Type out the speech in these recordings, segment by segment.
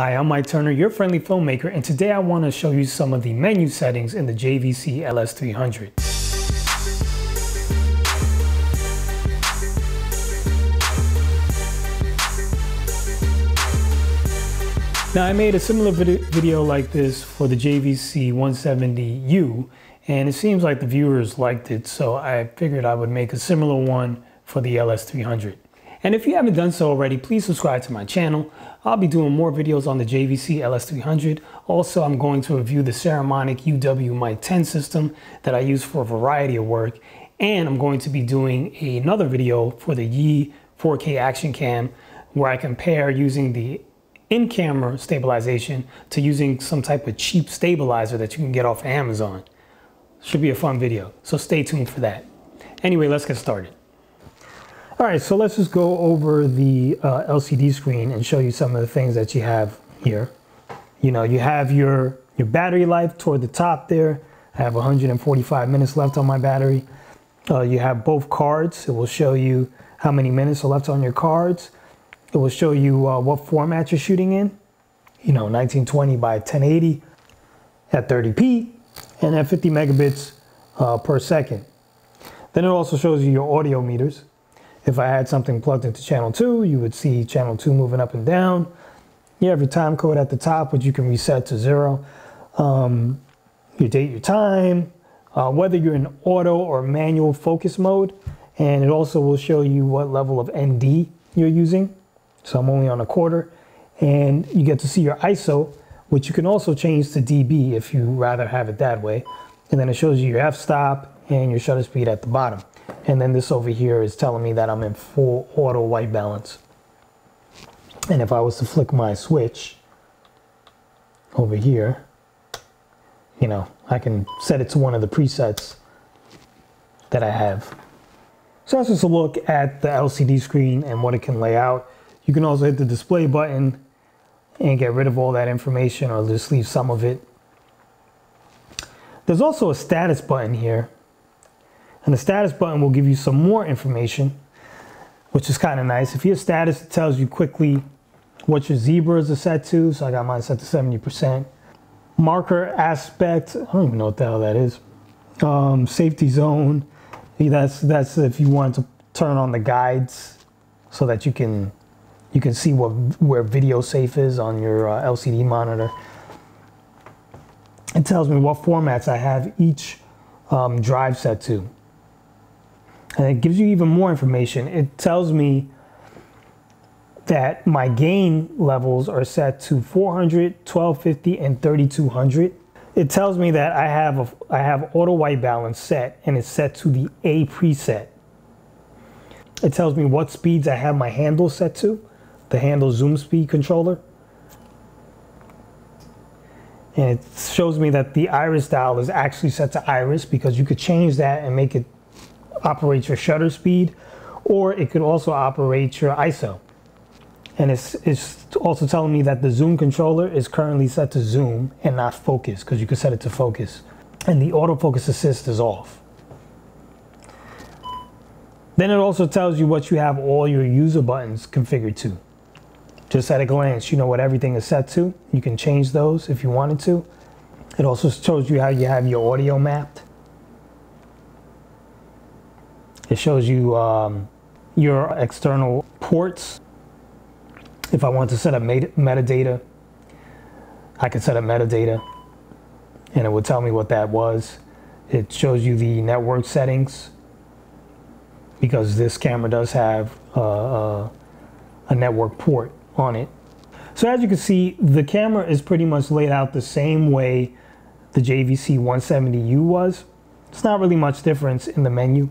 Hi, I'm Mike Turner, your friendly filmmaker, and today I want to show you some of the menu settings in the JVC LS300. Now I made a similar video like this for the JVC 170U and it seems like the viewers liked it so I figured I would make a similar one for the LS300. And if you haven't done so already, please subscribe to my channel. I'll be doing more videos on the JVC LS300. Also, I'm going to review the Saramonic UW Mic 10 system that I use for a variety of work. And I'm going to be doing another video for the Yi 4K Action Cam where I compare using the in-camera stabilization to using some type of cheap stabilizer that you can get off Amazon. Should be a fun video, so stay tuned for that. Anyway, let's get started. All right, so let's just go over the uh, LCD screen and show you some of the things that you have here. You know, you have your, your battery life toward the top there. I have 145 minutes left on my battery. Uh, you have both cards. It will show you how many minutes are left on your cards. It will show you uh, what format you're shooting in. You know, 1920 by 1080 at 30p and at 50 megabits uh, per second. Then it also shows you your audio meters. If I had something plugged into channel 2, you would see channel 2 moving up and down. You have your time code at the top, which you can reset to zero. Um, your date, your time, uh, whether you're in auto or manual focus mode. And it also will show you what level of ND you're using. So I'm only on a quarter. And you get to see your ISO, which you can also change to dB if you rather have it that way. And then it shows you your f-stop and your shutter speed at the bottom. And then this over here is telling me that I'm in full auto white balance. And if I was to flick my switch over here, you know, I can set it to one of the presets that I have. So that's just a look at the LCD screen and what it can lay out. You can also hit the display button and get rid of all that information or just leave some of it. There's also a status button here and the status button will give you some more information, which is kind of nice. If your status, it tells you quickly what your zebras are set to. So I got mine set to 70%. Marker aspect, I don't even know what the hell that is. Um, safety zone, that's, that's if you want to turn on the guides so that you can you can see what where video safe is on your uh, LCD monitor. It tells me what formats I have each um, drive set to and it gives you even more information. It tells me that my gain levels are set to 400, 1250, and 3200. It tells me that I have a, I have auto white balance set and it's set to the A preset. It tells me what speeds I have my handle set to, the handle zoom speed controller. And it shows me that the iris dial is actually set to iris because you could change that and make it operate your shutter speed, or it could also operate your ISO. And it's, it's also telling me that the zoom controller is currently set to zoom and not focus because you can set it to focus. And the autofocus assist is off. Then it also tells you what you have all your user buttons configured to. Just at a glance, you know what everything is set to. You can change those if you wanted to. It also shows you how you have your audio mapped. It shows you um, your external ports. If I want to set up met metadata, I can set up metadata and it would tell me what that was. It shows you the network settings because this camera does have uh, uh, a network port on it. So as you can see, the camera is pretty much laid out the same way the JVC 170U was. It's not really much difference in the menu.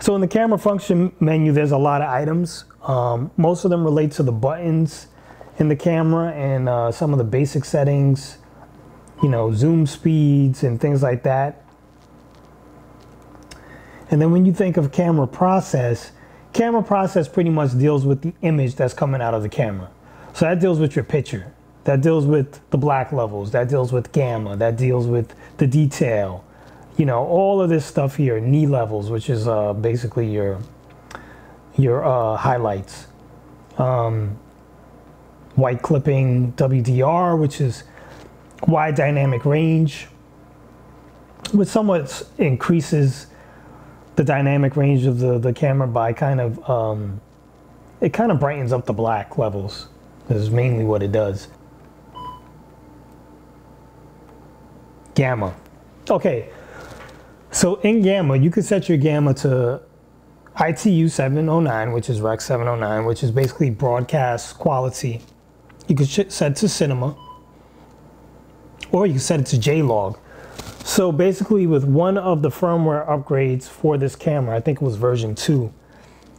So in the camera function menu, there's a lot of items. Um, most of them relate to the buttons in the camera and uh, some of the basic settings, you know, zoom speeds and things like that. And then when you think of camera process, camera process pretty much deals with the image that's coming out of the camera. So that deals with your picture. That deals with the black levels. That deals with gamma. That deals with the detail you know, all of this stuff here, knee levels, which is uh, basically your your uh, highlights. Um, white clipping WDR, which is wide dynamic range, which somewhat increases the dynamic range of the, the camera by kind of, um, it kind of brightens up the black levels. This is mainly what it does. Gamma. Okay, so in Gamma, you can set your Gamma to ITU 709, which is Rec 709, which is basically broadcast quality. You could set it to cinema, or you can set it to JLog. So basically with one of the firmware upgrades for this camera, I think it was version 2,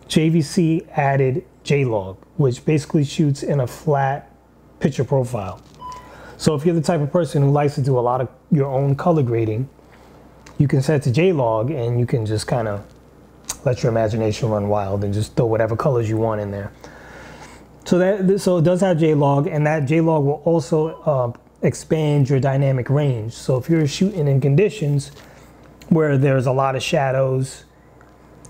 JVC added JLog, which basically shoots in a flat picture profile. So if you're the type of person who likes to do a lot of your own color grading, you can set it to JLog and you can just kind of let your imagination run wild and just throw whatever colors you want in there. So that so it does have JLog, and that JLog will also uh, expand your dynamic range. So if you're shooting in conditions where there's a lot of shadows,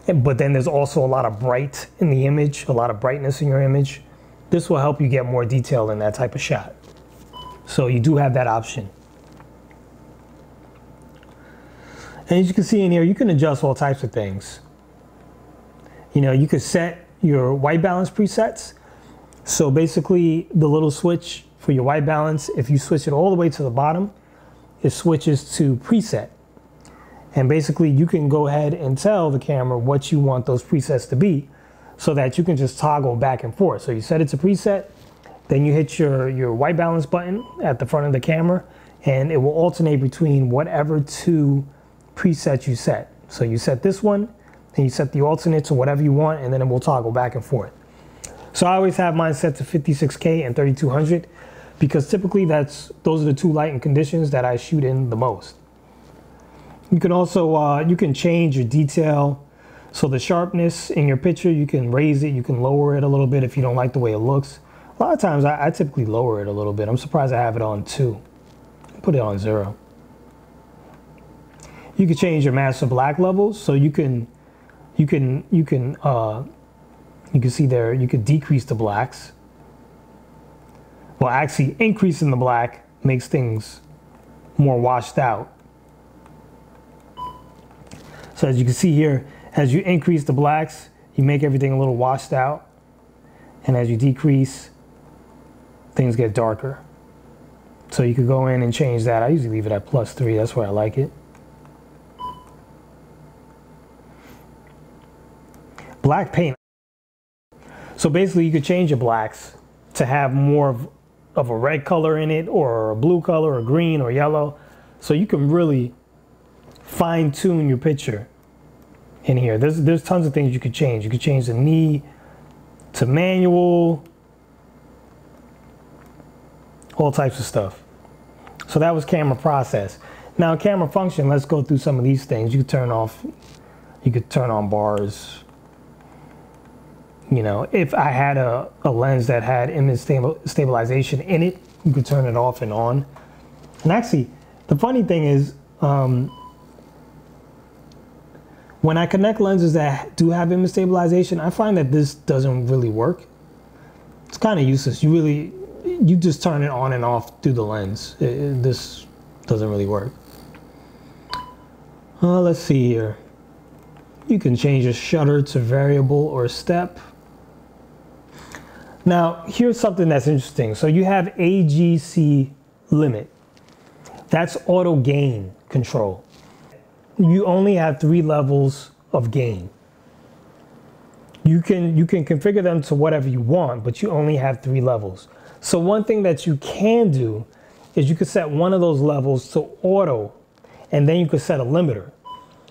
but then there's also a lot of bright in the image, a lot of brightness in your image, this will help you get more detail in that type of shot. So you do have that option. And as you can see in here, you can adjust all types of things. You know, you could set your white balance presets. So basically the little switch for your white balance, if you switch it all the way to the bottom, it switches to preset. And basically you can go ahead and tell the camera what you want those presets to be so that you can just toggle back and forth. So you set it to preset, then you hit your, your white balance button at the front of the camera and it will alternate between whatever two presets you set. So you set this one, and you set the alternate to whatever you want, and then it will toggle back and forth. So I always have mine set to 56K and 3200 because typically that's those are the two lighting conditions that I shoot in the most. You can also, uh, you can change your detail. So the sharpness in your picture, you can raise it, you can lower it a little bit if you don't like the way it looks. A lot of times I, I typically lower it a little bit. I'm surprised I have it on two. Put it on zero. You can change your master black levels, so you can you can you can uh, you can see there you can decrease the blacks. Well, actually, increasing the black makes things more washed out. So as you can see here, as you increase the blacks, you make everything a little washed out. And as you decrease, things get darker. So you could go in and change that. I usually leave it at plus three. That's where I like it. Black paint. So basically you could change your blacks to have more of, of a red color in it or a blue color or green or yellow. So you can really fine tune your picture in here. There's, there's tons of things you could change. You could change the knee to manual, all types of stuff. So that was camera process. Now camera function, let's go through some of these things. You could turn off, you could turn on bars, you know, if I had a, a lens that had image stabilization in it, you could turn it off and on. And actually, the funny thing is, um, when I connect lenses that do have image stabilization, I find that this doesn't really work. It's kind of useless. You really, you just turn it on and off through the lens. It, it, this doesn't really work. Uh, let's see here. You can change the shutter to variable or step. Now, here's something that's interesting. So you have AGC limit. That's auto gain control. You only have three levels of gain. You can, you can configure them to whatever you want, but you only have three levels. So one thing that you can do is you could set one of those levels to auto, and then you could set a limiter.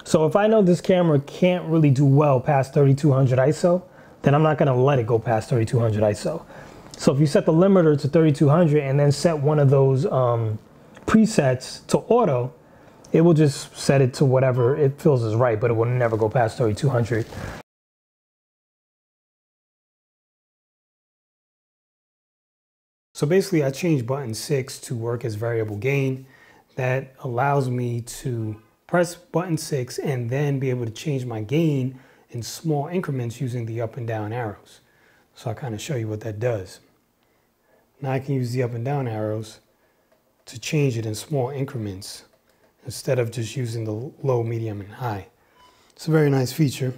So if I know this camera can't really do well past 3200 ISO, then I'm not to let it go past 3200 ISO. So if you set the limiter to 3200 and then set one of those um, presets to auto, it will just set it to whatever it feels is right, but it will never go past 3200. So basically I changed button six to work as variable gain. That allows me to press button six and then be able to change my gain in small increments using the up and down arrows. So I'll kind of show you what that does. Now I can use the up and down arrows to change it in small increments instead of just using the low, medium, and high. It's a very nice feature.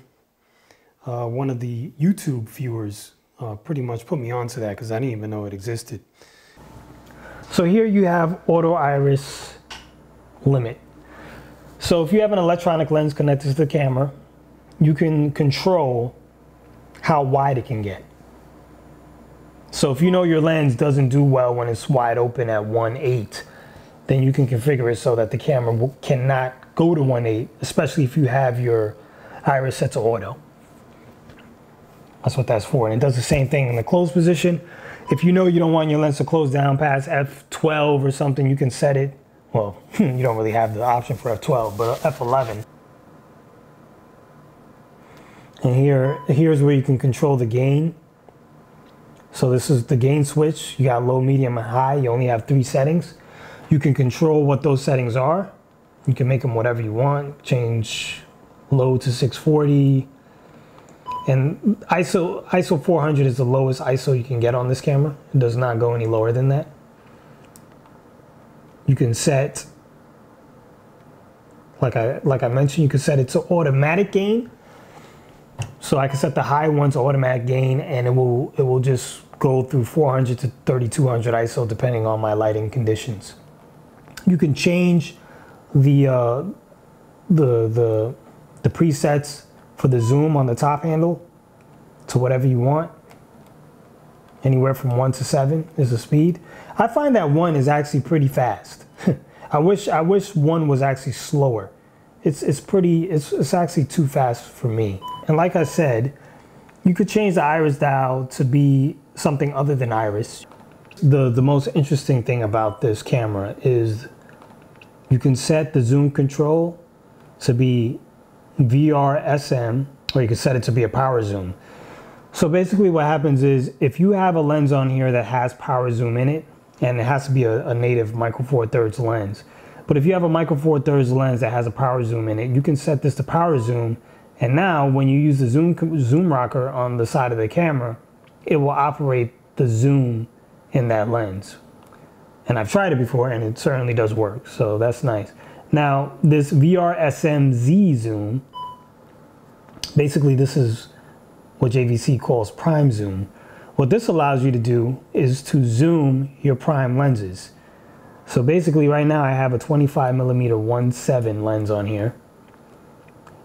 Uh, one of the YouTube viewers uh, pretty much put me onto that because I didn't even know it existed. So here you have auto iris limit. So if you have an electronic lens connected to the camera, you can control how wide it can get. So if you know your lens doesn't do well when it's wide open at 1.8, then you can configure it so that the camera cannot go to 1.8, especially if you have your iris set to auto. That's what that's for. And it does the same thing in the closed position. If you know you don't want your lens to close down past f12 or something, you can set it. Well, you don't really have the option for f12, but f11. And here, here's where you can control the gain. So this is the gain switch. You got low, medium, and high. You only have three settings. You can control what those settings are. You can make them whatever you want. Change low to 640. And ISO, ISO 400 is the lowest ISO you can get on this camera. It does not go any lower than that. You can set, like I, like I mentioned, you can set it to automatic gain. So I can set the high one to automatic gain and it will, it will just go through 400 to 3200 ISO depending on my lighting conditions. You can change the, uh, the, the, the presets for the zoom on the top handle to whatever you want. Anywhere from one to seven is the speed. I find that one is actually pretty fast. I wish I wish one was actually slower. It's it's pretty it's it's actually too fast for me. And like I said, you could change the iris dial to be something other than iris. The the most interesting thing about this camera is you can set the zoom control to be VRSM or you can set it to be a power zoom. So basically what happens is if you have a lens on here that has power zoom in it, and it has to be a, a native micro four thirds lens. But if you have a micro four thirds lens that has a power zoom in it, you can set this to power zoom. And now when you use the zoom, zoom rocker on the side of the camera, it will operate the zoom in that lens. And I've tried it before and it certainly does work. So that's nice. Now this VRSMZ zoom, basically this is what JVC calls prime zoom. What this allows you to do is to zoom your prime lenses. So basically right now I have a 25 millimeter 1.7 lens on here.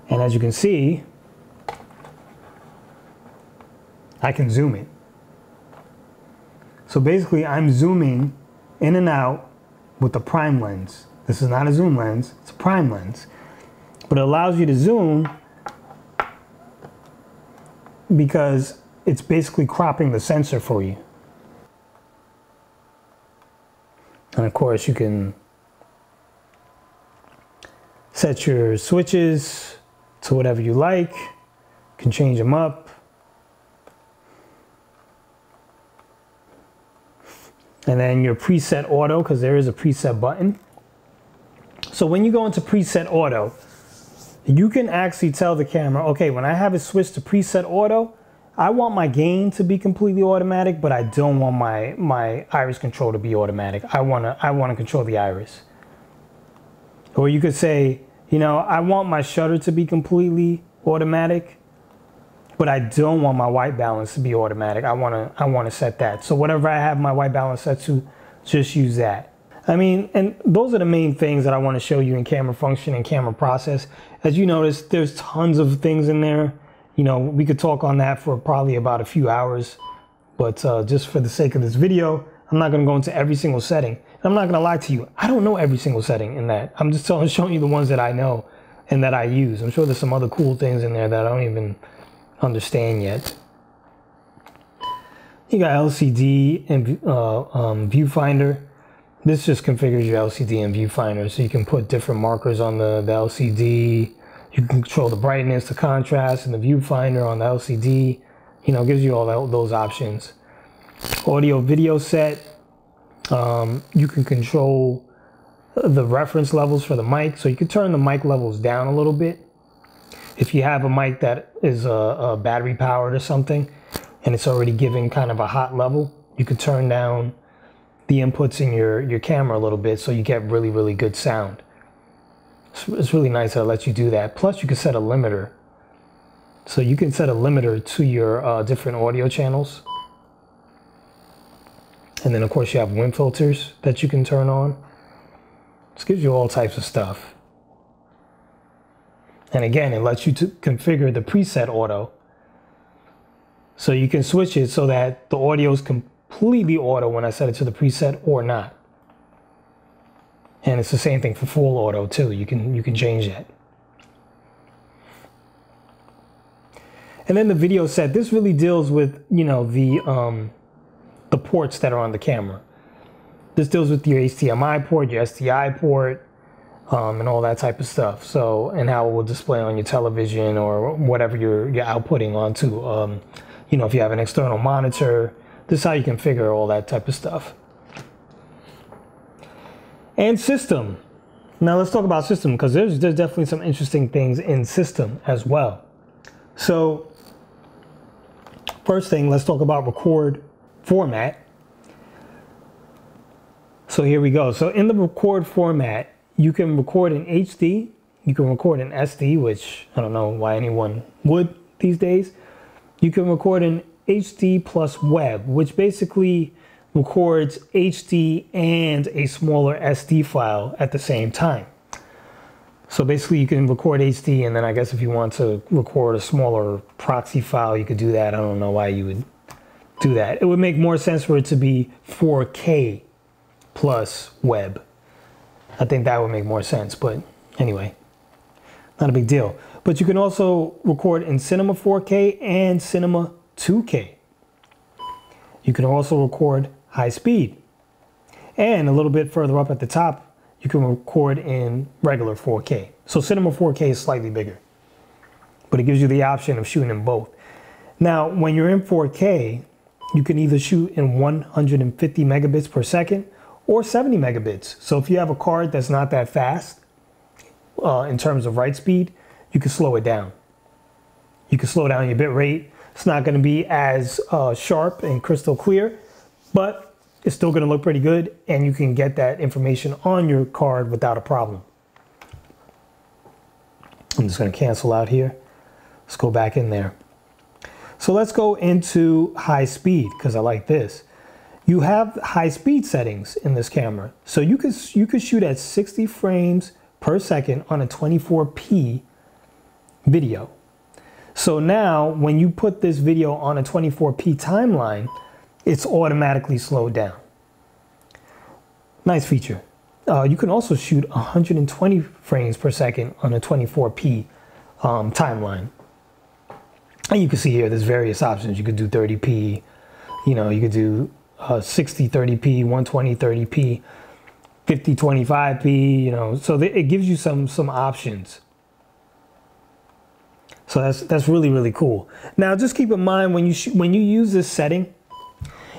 And as you can see, I can zoom it. So basically I'm zooming in and out with the prime lens. This is not a zoom lens, it's a prime lens. But it allows you to zoom because it's basically cropping the sensor for you. And of course you can set your switches to whatever you like, you can change them up. And then your preset auto, because there is a preset button. So when you go into preset auto, you can actually tell the camera, okay, when I have it switched to preset auto, I want my gain to be completely automatic, but I don't want my, my iris control to be automatic. I wanna, I wanna control the iris. Or you could say, you know, I want my shutter to be completely automatic, but I don't want my white balance to be automatic. I wanna, I wanna set that. So whatever I have my white balance set to, just use that. I mean, and those are the main things that I want to show you in camera function and camera process. As you notice, there's tons of things in there. You know, we could talk on that for probably about a few hours, but uh, just for the sake of this video, I'm not going to go into every single setting. I'm not going to lie to you. I don't know every single setting in that. I'm just telling, showing you the ones that I know and that I use. I'm sure there's some other cool things in there that I don't even understand yet. You got LCD and uh, um, viewfinder. This just configures your LCD and viewfinder so you can put different markers on the, the LCD. You can control the brightness, the contrast, and the viewfinder on the LCD. You know, gives you all that, those options. Audio video set. Um, you can control the reference levels for the mic. So you can turn the mic levels down a little bit. If you have a mic that is a, battery powered or something, and it's already giving kind of a hot level, you can turn down the inputs in your, your camera a little bit so you get really, really good sound. It's, it's really nice that it lets you do that. Plus you can set a limiter. So you can set a limiter to your uh, different audio channels. And then of course you have wind filters that you can turn on. This gives you all types of stuff. And again, it lets you to configure the preset auto. So you can switch it so that the audio is completely auto when I set it to the preset or not. And it's the same thing for full auto too. You can you can change that. And then the video set, this really deals with, you know, the um, the ports that are on the camera. This deals with your HDMI port, your SDI port, um, and all that type of stuff. So, and how it will display on your television or whatever you're, you're outputting onto. Um, you know, if you have an external monitor, this is how you configure all that type of stuff. And system. Now let's talk about system because there's, there's definitely some interesting things in system as well. So first thing, let's talk about record format. So here we go. So in the record format, you can record in HD, you can record in SD, which I don't know why anyone would these days. You can record in HD plus web, which basically records HD and a smaller SD file at the same time. So basically you can record HD and then I guess if you want to record a smaller proxy file, you could do that. I don't know why you would do that. It would make more sense for it to be 4K plus web. I think that would make more sense, but anyway, not a big deal. But you can also record in Cinema 4K and Cinema 2K. You can also record high speed. And a little bit further up at the top, you can record in regular 4K. So Cinema 4K is slightly bigger, but it gives you the option of shooting in both. Now, when you're in 4K, you can either shoot in 150 megabits per second or 70 megabits. So if you have a card that's not that fast uh, in terms of write speed, you can slow it down. You can slow down your bit rate. It's not going to be as uh, sharp and crystal clear, but it's still going to look pretty good and you can get that information on your card without a problem. I'm just going to cancel out here. Let's go back in there. So let's go into high speed because I like this. You have high speed settings in this camera. So you could, you could shoot at 60 frames per second on a 24p video. So now when you put this video on a 24p timeline, it's automatically slowed down. Nice feature. Uh, you can also shoot 120 frames per second on a 24p um, timeline. And you can see here, there's various options. You could do 30p, you know, you could do uh, 60 30p, 120 30p, 50 25p, you know, so it gives you some some options. So that's that's really really cool. Now just keep in mind when you when you use this setting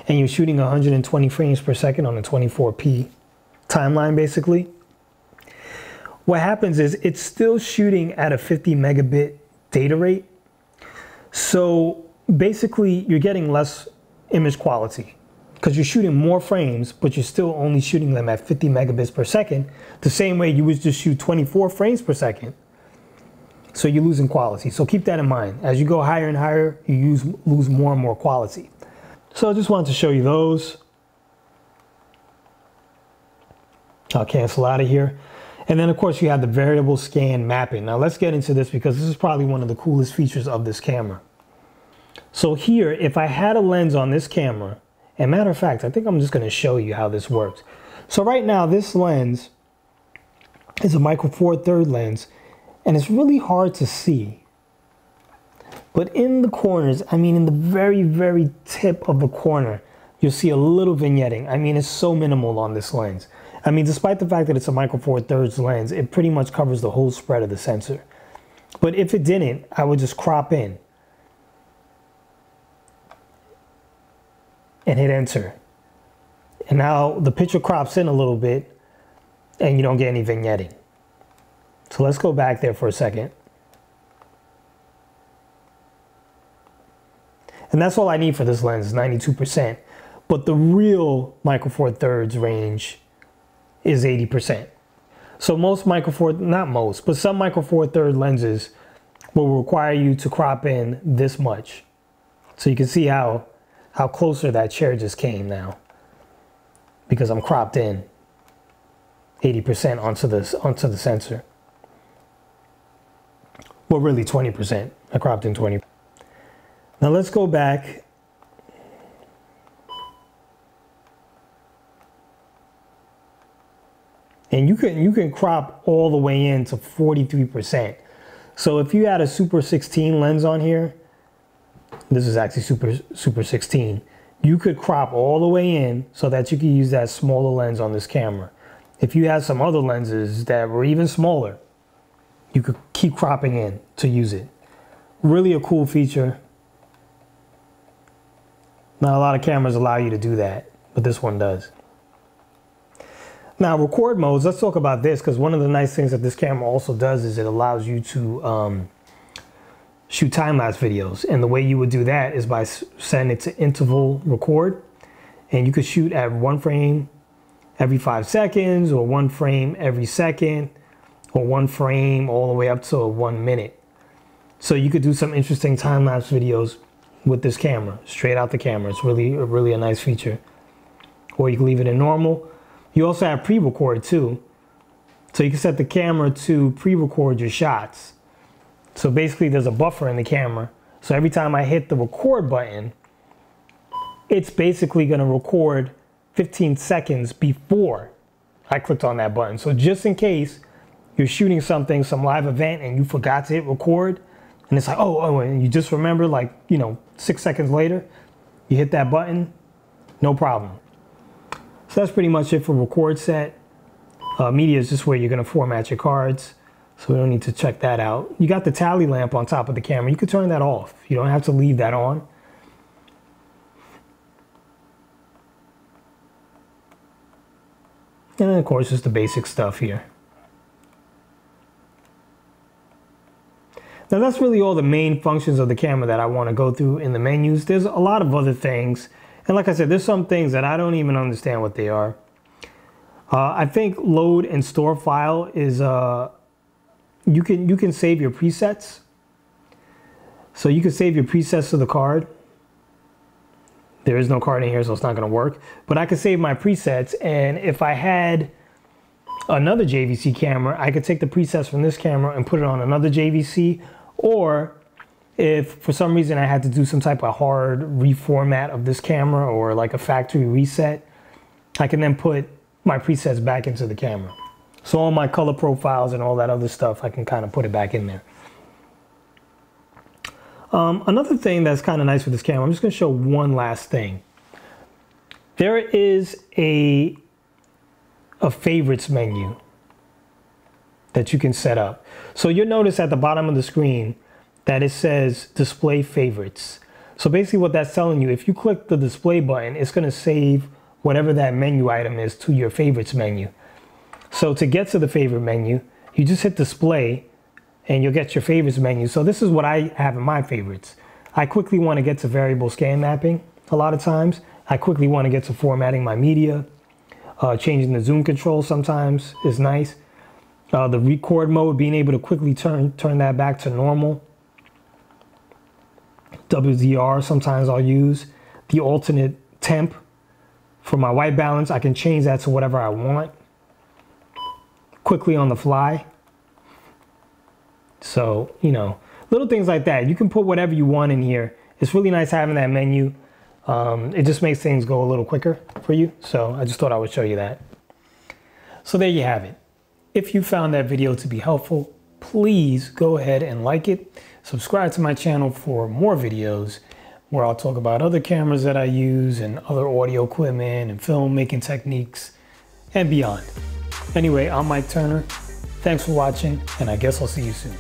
and you're shooting 120 frames per second on a 24p timeline basically, what happens is it's still shooting at a 50 megabit data rate so basically, you're getting less image quality because you're shooting more frames, but you're still only shooting them at 50 megabits per second, the same way you would just shoot 24 frames per second. So you're losing quality. So keep that in mind. As you go higher and higher, you use, lose more and more quality. So I just wanted to show you those. I'll cancel out of here. And then of course you have the variable scan mapping. Now let's get into this because this is probably one of the coolest features of this camera. So here, if I had a lens on this camera, and matter of fact, I think I'm just gonna show you how this works. So right now this lens is a micro four third lens and it's really hard to see. But in the corners, I mean in the very, very tip of the corner, you'll see a little vignetting. I mean, it's so minimal on this lens. I mean, despite the fact that it's a micro four thirds lens, it pretty much covers the whole spread of the sensor. But if it didn't, I would just crop in and hit enter. And now the picture crops in a little bit and you don't get any vignetting. So let's go back there for a second. And that's all I need for this lens, 92%. but the real Micro Four Thirds range is 80%. So most Micro Four, not most, but some Micro Four Third lenses will require you to crop in this much. So you can see how, how closer that chair just came now because I'm cropped in 80% onto the, onto the sensor. Well, really 20%. I cropped in 20. Now let's go back and you can you can crop all the way in to 43%. So if you had a Super 16 lens on here, this is actually Super Super 16, you could crop all the way in so that you could use that smaller lens on this camera. If you had some other lenses that were even smaller, you could keep cropping in to use it. Really a cool feature. Not a lot of cameras allow you to do that, but this one does. Now record modes, let's talk about this because one of the nice things that this camera also does is it allows you to um, shoot time-lapse videos. And the way you would do that is by setting it to interval record. And you could shoot at one frame every five seconds or one frame every second or one frame all the way up to one minute. So you could do some interesting time-lapse videos with this camera, straight out the camera. It's really, really a nice feature. Or you can leave it in normal you also have pre-record too. So you can set the camera to pre-record your shots. So basically there's a buffer in the camera. So every time I hit the record button, it's basically gonna record 15 seconds before I clicked on that button. So just in case you're shooting something, some live event, and you forgot to hit record, and it's like, oh, oh, and you just remember like, you know, six seconds later, you hit that button, no problem. So that's pretty much it for record set. Uh, media is just where you're gonna format your cards. So we don't need to check that out. You got the tally lamp on top of the camera. You could turn that off. You don't have to leave that on. And then of course just the basic stuff here. Now that's really all the main functions of the camera that I want to go through in the menus. There's a lot of other things and like I said, there's some things that I don't even understand what they are. Uh, I think load and store file is uh, you can you can save your presets. So you can save your presets to the card. There is no card in here, so it's not going to work. But I could save my presets, and if I had another JVC camera, I could take the presets from this camera and put it on another JVC, or if for some reason I had to do some type of hard reformat of this camera or like a factory reset, I can then put my presets back into the camera. So all my color profiles and all that other stuff, I can kind of put it back in there. Um, another thing that's kind of nice with this camera, I'm just gonna show one last thing. There is a, a favorites menu that you can set up. So you'll notice at the bottom of the screen, that it says display favorites. So basically what that's telling you, if you click the display button, it's gonna save whatever that menu item is to your favorites menu. So to get to the favorite menu, you just hit display and you'll get your favorites menu. So this is what I have in my favorites. I quickly wanna get to variable scan mapping a lot of times. I quickly wanna get to formatting my media. Uh, changing the zoom control sometimes is nice. Uh, the record mode, being able to quickly turn, turn that back to normal WDR sometimes I'll use. The alternate temp for my white balance, I can change that to whatever I want quickly on the fly. So, you know, little things like that. You can put whatever you want in here. It's really nice having that menu. Um, it just makes things go a little quicker for you. So I just thought I would show you that. So there you have it. If you found that video to be helpful, please go ahead and like it. Subscribe to my channel for more videos where I'll talk about other cameras that I use and other audio equipment and filmmaking techniques and beyond. Anyway, I'm Mike Turner. Thanks for watching, and I guess I'll see you soon.